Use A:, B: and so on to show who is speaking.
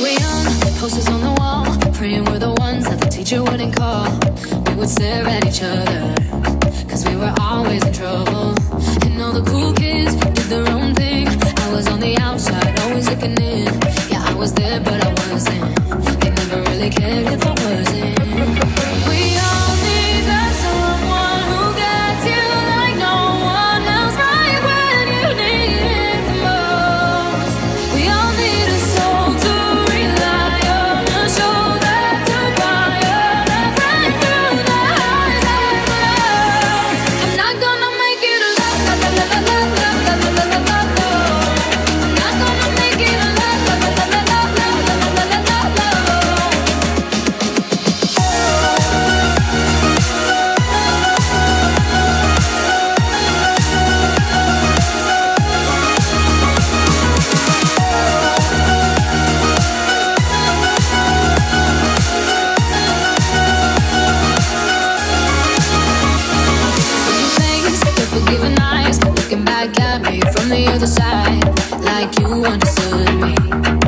A: were young, posters on the wall, praying we're the ones that the teacher wouldn't call. We would stare at each other, cause we were always in trouble. And all the cool kids did their own thing. I was on the outside, always looking in. The other side, like you understood me.